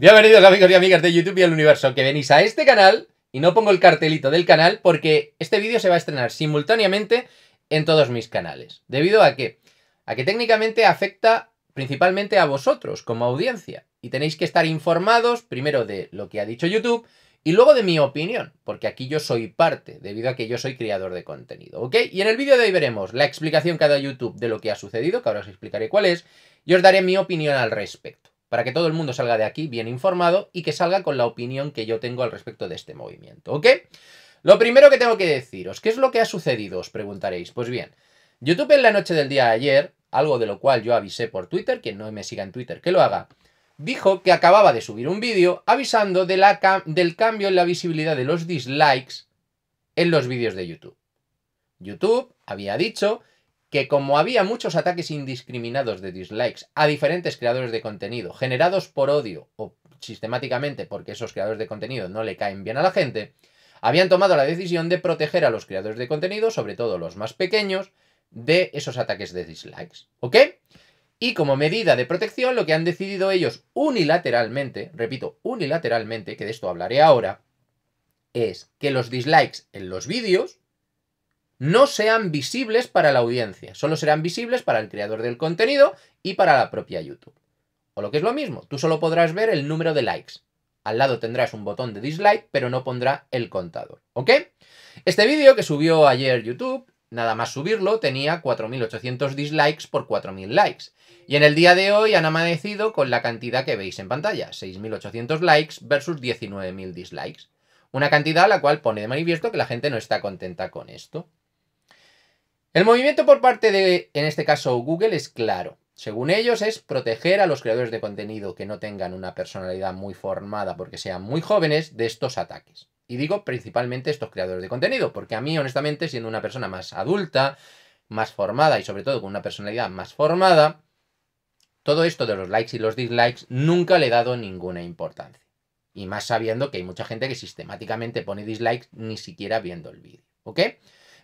Bienvenidos amigos y amigas de YouTube y el universo que venís a este canal y no pongo el cartelito del canal porque este vídeo se va a estrenar simultáneamente en todos mis canales. ¿Debido a qué? A que técnicamente afecta principalmente a vosotros como audiencia y tenéis que estar informados primero de lo que ha dicho YouTube y luego de mi opinión, porque aquí yo soy parte, debido a que yo soy creador de contenido, ¿ok? Y en el vídeo de hoy veremos la explicación que ha dado YouTube de lo que ha sucedido, que ahora os explicaré cuál es, y os daré mi opinión al respecto para que todo el mundo salga de aquí bien informado y que salga con la opinión que yo tengo al respecto de este movimiento, ¿ok? Lo primero que tengo que deciros, ¿qué es lo que ha sucedido? Os preguntaréis. Pues bien, YouTube en la noche del día de ayer, algo de lo cual yo avisé por Twitter, quien no me siga en Twitter que lo haga, dijo que acababa de subir un vídeo avisando del cambio en la visibilidad de los dislikes en los vídeos de YouTube. YouTube había dicho que como había muchos ataques indiscriminados de dislikes a diferentes creadores de contenido generados por odio o sistemáticamente porque esos creadores de contenido no le caen bien a la gente, habían tomado la decisión de proteger a los creadores de contenido, sobre todo los más pequeños, de esos ataques de dislikes. ¿Ok? Y como medida de protección, lo que han decidido ellos unilateralmente, repito, unilateralmente, que de esto hablaré ahora, es que los dislikes en los vídeos no sean visibles para la audiencia, solo serán visibles para el creador del contenido y para la propia YouTube. O lo que es lo mismo, tú solo podrás ver el número de likes. Al lado tendrás un botón de dislike, pero no pondrá el contador, ¿ok? Este vídeo que subió ayer YouTube, nada más subirlo, tenía 4.800 dislikes por 4.000 likes. Y en el día de hoy han amanecido con la cantidad que veis en pantalla, 6.800 likes versus 19.000 dislikes. Una cantidad a la cual pone de manifiesto que la gente no está contenta con esto. El movimiento por parte de, en este caso, Google es claro. Según ellos, es proteger a los creadores de contenido que no tengan una personalidad muy formada porque sean muy jóvenes de estos ataques. Y digo principalmente estos creadores de contenido, porque a mí, honestamente, siendo una persona más adulta, más formada y sobre todo con una personalidad más formada, todo esto de los likes y los dislikes nunca le he dado ninguna importancia. Y más sabiendo que hay mucha gente que sistemáticamente pone dislikes ni siquiera viendo el vídeo. ¿Ok?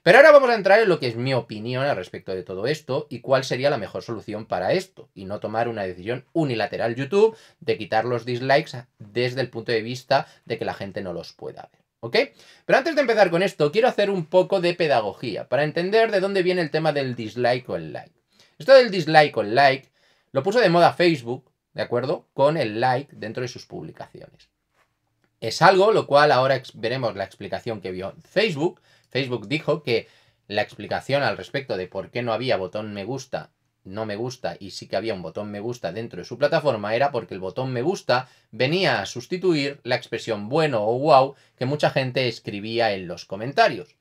Pero ahora vamos a entrar en lo que es mi opinión al respecto de todo esto y cuál sería la mejor solución para esto y no tomar una decisión unilateral YouTube de quitar los dislikes desde el punto de vista de que la gente no los pueda ver. ¿Ok? Pero antes de empezar con esto, quiero hacer un poco de pedagogía para entender de dónde viene el tema del dislike o el like. Esto del dislike o el like lo puso de moda Facebook, ¿de acuerdo? Con el like dentro de sus publicaciones. Es algo lo cual ahora veremos la explicación que vio Facebook, Facebook dijo que la explicación al respecto de por qué no había botón me gusta, no me gusta y sí que había un botón me gusta dentro de su plataforma era porque el botón me gusta venía a sustituir la expresión bueno o wow que mucha gente escribía en los comentarios.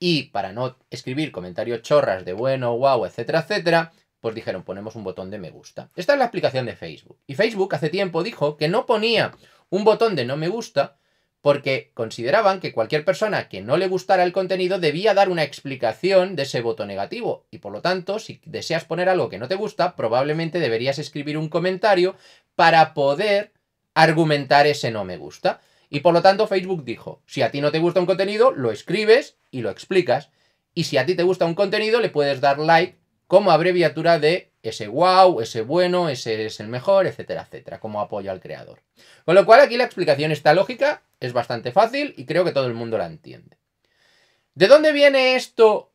Y para no escribir comentarios chorras de bueno, wow, etcétera, etcétera, pues dijeron ponemos un botón de me gusta. Esta es la explicación de Facebook. Y Facebook hace tiempo dijo que no ponía un botón de no me gusta porque consideraban que cualquier persona que no le gustara el contenido debía dar una explicación de ese voto negativo y por lo tanto si deseas poner algo que no te gusta probablemente deberías escribir un comentario para poder argumentar ese no me gusta. Y por lo tanto Facebook dijo, si a ti no te gusta un contenido, lo escribes y lo explicas. Y si a ti te gusta un contenido, le puedes dar like como abreviatura de ese wow, ese bueno, ese es el mejor, etcétera, etcétera, como apoyo al creador. Con lo cual aquí la explicación está lógica, es bastante fácil y creo que todo el mundo la entiende. ¿De dónde viene esto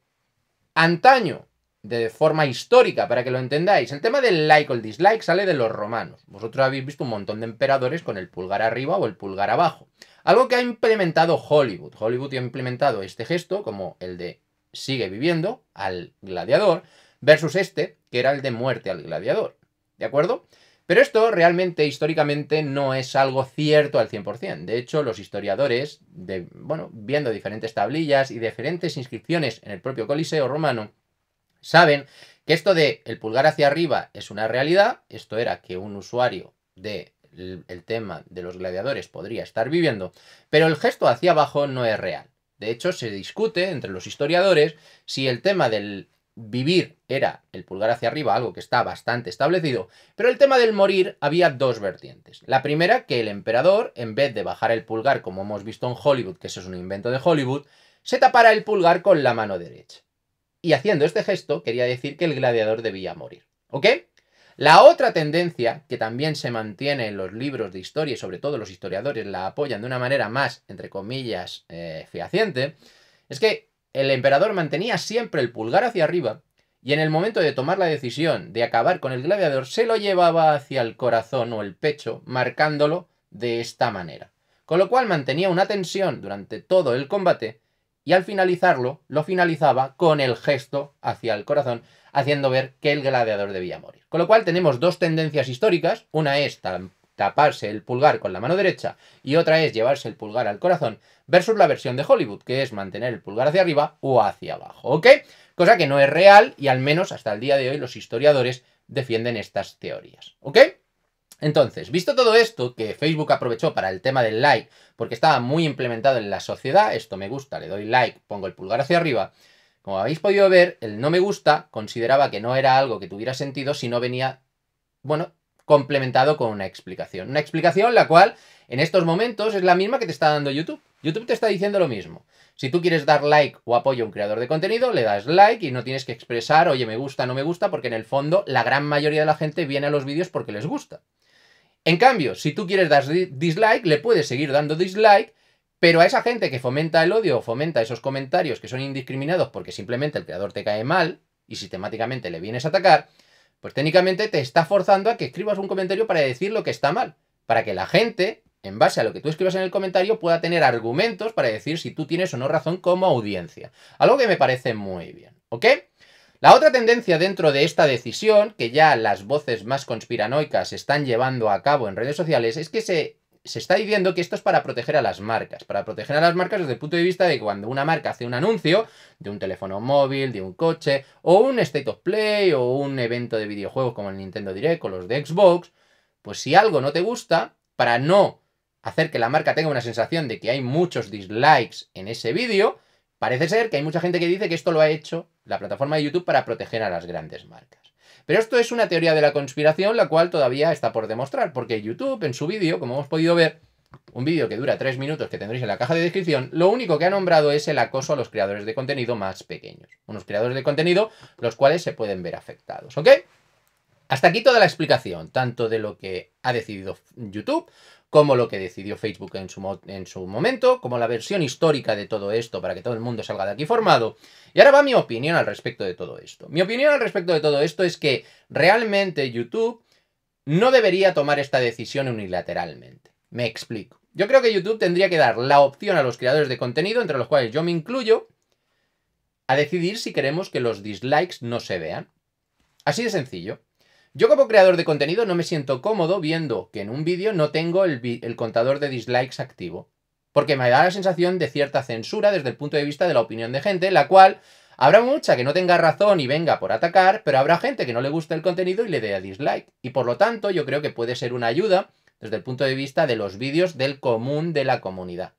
antaño? De forma histórica, para que lo entendáis. El tema del like o el dislike sale de los romanos. Vosotros habéis visto un montón de emperadores con el pulgar arriba o el pulgar abajo. Algo que ha implementado Hollywood. Hollywood ha implementado este gesto como el de sigue viviendo al gladiador versus este, que era el de muerte al gladiador. ¿De acuerdo? Pero esto realmente históricamente no es algo cierto al 100%. De hecho, los historiadores, de, bueno, viendo diferentes tablillas y diferentes inscripciones en el propio Coliseo romano, saben que esto de el pulgar hacia arriba es una realidad. Esto era que un usuario de el tema de los gladiadores podría estar viviendo, pero el gesto hacia abajo no es real. De hecho, se discute entre los historiadores si el tema del vivir era el pulgar hacia arriba, algo que está bastante establecido, pero el tema del morir había dos vertientes. La primera, que el emperador, en vez de bajar el pulgar, como hemos visto en Hollywood, que eso es un invento de Hollywood, se tapara el pulgar con la mano derecha. Y haciendo este gesto, quería decir que el gladiador debía morir. ¿Ok? La otra tendencia, que también se mantiene en los libros de historia y sobre todo los historiadores la apoyan de una manera más, entre comillas, eh, fehaciente, es que el emperador mantenía siempre el pulgar hacia arriba y en el momento de tomar la decisión de acabar con el gladiador se lo llevaba hacia el corazón o el pecho, marcándolo de esta manera. Con lo cual mantenía una tensión durante todo el combate y al finalizarlo lo finalizaba con el gesto hacia el corazón, haciendo ver que el gladiador debía morir. Con lo cual tenemos dos tendencias históricas, una es taparse el pulgar con la mano derecha y otra es llevarse el pulgar al corazón, versus la versión de Hollywood, que es mantener el pulgar hacia arriba o hacia abajo, ¿ok? Cosa que no es real y al menos hasta el día de hoy los historiadores defienden estas teorías, ¿ok? Entonces, visto todo esto que Facebook aprovechó para el tema del like, porque estaba muy implementado en la sociedad, esto me gusta, le doy like, pongo el pulgar hacia arriba, como habéis podido ver, el no me gusta consideraba que no era algo que tuviera sentido si no venía, bueno, complementado con una explicación. Una explicación la cual en estos momentos es la misma que te está dando YouTube. YouTube te está diciendo lo mismo. Si tú quieres dar like o apoyo a un creador de contenido, le das like y no tienes que expresar, oye, me gusta, no me gusta, porque en el fondo la gran mayoría de la gente viene a los vídeos porque les gusta. En cambio, si tú quieres dar dislike, le puedes seguir dando dislike pero a esa gente que fomenta el odio o fomenta esos comentarios que son indiscriminados porque simplemente el creador te cae mal y sistemáticamente le vienes a atacar, pues técnicamente te está forzando a que escribas un comentario para decir lo que está mal. Para que la gente, en base a lo que tú escribas en el comentario, pueda tener argumentos para decir si tú tienes o no razón como audiencia. Algo que me parece muy bien, ¿ok? La otra tendencia dentro de esta decisión, que ya las voces más conspiranoicas están llevando a cabo en redes sociales, es que se se está diciendo que esto es para proteger a las marcas, para proteger a las marcas desde el punto de vista de cuando una marca hace un anuncio de un teléfono móvil, de un coche, o un State of Play, o un evento de videojuegos como el Nintendo Direct o los de Xbox, pues si algo no te gusta, para no hacer que la marca tenga una sensación de que hay muchos dislikes en ese vídeo, parece ser que hay mucha gente que dice que esto lo ha hecho la plataforma de YouTube para proteger a las grandes marcas. Pero esto es una teoría de la conspiración, la cual todavía está por demostrar, porque YouTube en su vídeo, como hemos podido ver, un vídeo que dura tres minutos que tendréis en la caja de descripción, lo único que ha nombrado es el acoso a los creadores de contenido más pequeños. Unos creadores de contenido los cuales se pueden ver afectados, ¿ok? Hasta aquí toda la explicación, tanto de lo que ha decidido YouTube como lo que decidió Facebook en su, en su momento, como la versión histórica de todo esto para que todo el mundo salga de aquí formado. Y ahora va mi opinión al respecto de todo esto. Mi opinión al respecto de todo esto es que realmente YouTube no debería tomar esta decisión unilateralmente. Me explico. Yo creo que YouTube tendría que dar la opción a los creadores de contenido, entre los cuales yo me incluyo, a decidir si queremos que los dislikes no se vean. Así de sencillo. Yo como creador de contenido no me siento cómodo viendo que en un vídeo no tengo el, contador de dislikes activo. Porque me da la sensación de cierta censura desde el punto de vista de la opinión de gente, la cual habrá mucha que no tenga razón y venga por atacar, pero habrá gente que no le guste el contenido y le dé a dislike. Y por lo tanto yo creo que puede ser una ayuda desde el punto de vista de los vídeos del común de la comunidad.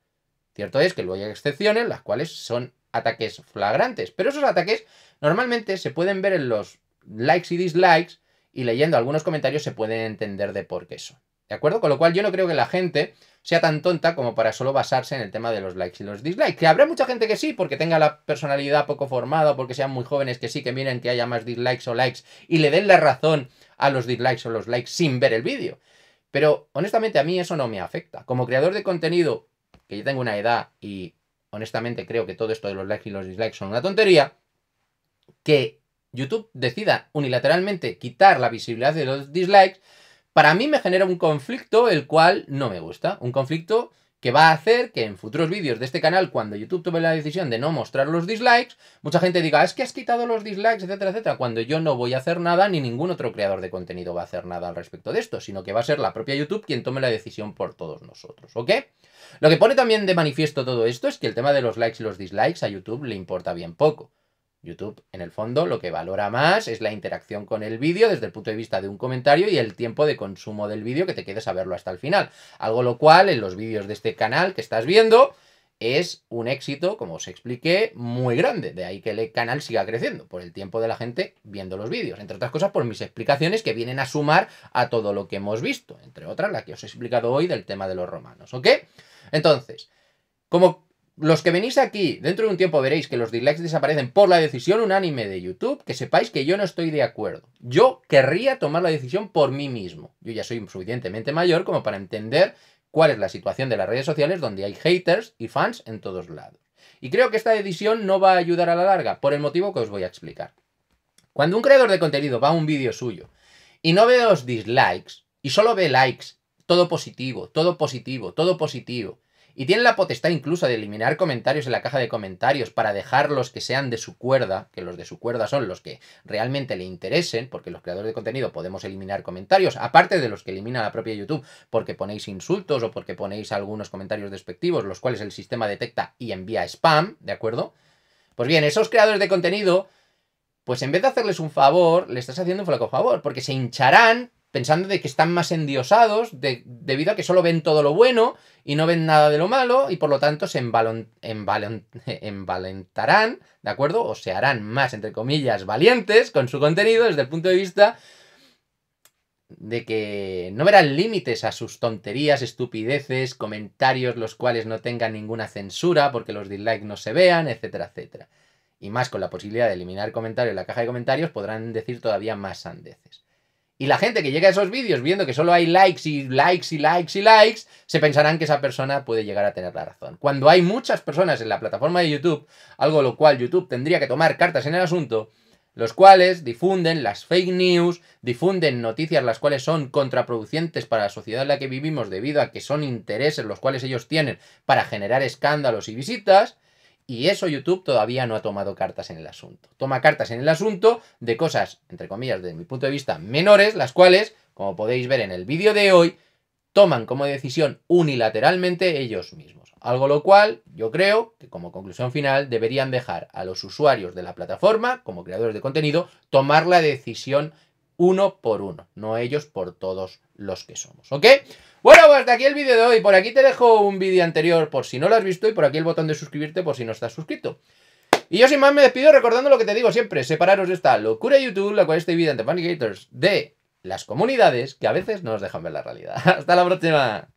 Cierto es que luego hay excepciones, las cuales son ataques flagrantes, pero esos ataques normalmente se pueden ver en los likes y dislikes y leyendo algunos comentarios se pueden entender de por qué son. ¿De acuerdo? Con lo cual yo no creo que la gente sea tan tonta como para solo basarse en el tema de los likes y los dislikes. Que habrá mucha gente que sí, porque tenga la personalidad poco formada, porque sean muy jóvenes, que sí, que miren que haya más dislikes o likes y le den la razón a los dislikes o los likes sin ver el vídeo. Pero honestamente a mí eso no me afecta. Como creador de contenido, que yo tengo una edad y honestamente creo que todo esto de los likes y los dislikes son una tontería, que YouTube decida unilateralmente quitar la visibilidad de los dislikes, para mí me genera un conflicto el cual no me gusta. Un conflicto que va a hacer que en futuros vídeos de este canal, cuando YouTube tome la decisión de no mostrar los dislikes, mucha gente diga, es que has quitado los dislikes, etcétera, etcétera, cuando yo no voy a hacer nada, ni ningún otro creador de contenido va a hacer nada al respecto de esto, sino que va a ser la propia YouTube quien tome la decisión por todos nosotros, ¿ok? Lo que pone también de manifiesto todo esto es que el tema de los likes y los dislikes a YouTube le importa bien poco. YouTube, en el fondo, lo que valora más es la interacción con el vídeo desde el punto de vista de un comentario y el tiempo de consumo del vídeo que te quedes a verlo hasta el final. Algo lo cual, en los vídeos de este canal que estás viendo, es un éxito, como os expliqué, muy grande. De ahí que el canal siga creciendo, por el tiempo de la gente viendo los vídeos. Entre otras cosas, por mis explicaciones que vienen a sumar a todo lo que hemos visto. Entre otras, la que os he explicado hoy del tema de los romanos. ¿Ok? Entonces, como los que venís aquí, dentro de un tiempo veréis que los dislikes desaparecen por la decisión unánime de YouTube, que sepáis que yo no estoy de acuerdo. Yo querría tomar la decisión por mí mismo. Yo ya soy suficientemente mayor como para entender cuál es la situación de las redes sociales donde hay haters y fans en todos lados. Y creo que esta decisión no va a ayudar a la larga, por el motivo que os voy a explicar. Cuando un creador de contenido va a un vídeo suyo y no ve los dislikes y solo ve likes, todo positivo, todo positivo, todo positivo, y tiene la potestad incluso de eliminar comentarios en la caja de comentarios para dejar los que sean de su cuerda, que los de su cuerda son los que realmente le interesen, porque los creadores de contenido podemos eliminar comentarios, aparte de los que elimina la propia YouTube, porque ponéis insultos o porque ponéis algunos comentarios despectivos, los cuales el sistema detecta y envía spam, ¿de acuerdo? Pues bien, esos creadores de contenido, pues en vez de hacerles un favor, le estás haciendo un flaco favor, porque se hincharán pensando de que están más endiosados debido a que solo ven todo lo bueno y no ven nada de lo malo y por lo tanto se envalentarán, ¿de acuerdo? O se harán más, entre comillas, valientes con su contenido desde el punto de vista de que no verán límites a sus tonterías, estupideces, comentarios los cuales no tengan ninguna censura porque los dislikes no se vean, etcétera, etcétera. Y más con la posibilidad de eliminar comentarios en la caja de comentarios podrán decir todavía más sandeces. Y la gente que llega a esos vídeos viendo que solo hay likes y likes y likes y likes, se pensarán que esa persona puede llegar a tener la razón. Cuando hay muchas personas en la plataforma de YouTube, algo lo cual YouTube tendría que tomar cartas en el asunto, los cuales difunden las fake news, difunden noticias las cuales son contraproducentes para la sociedad en la que vivimos debido a que son intereses los cuales ellos tienen para generar escándalos y visitas, y eso YouTube todavía no ha tomado cartas en el asunto. Toma cartas en el asunto de cosas, entre comillas, desde mi punto de vista, menores, las cuales, como podéis ver en el vídeo de hoy, toman como decisión unilateralmente ellos mismos. Algo lo cual yo creo que como conclusión final deberían dejar a los usuarios de la plataforma, como creadores de contenido, tomar la decisión uno por uno, no ellos por todos los que somos, ¿ok? Bueno, pues hasta aquí el vídeo de hoy. Por aquí te dejo un vídeo anterior por si no lo has visto y por aquí el botón de suscribirte por si no estás suscrito. Y yo sin más me despido recordando lo que te digo siempre, separaros de esta locura YouTube, la cual estoy vida ante Panicators, de las comunidades que a veces no nos dejan ver la realidad. Hasta la próxima.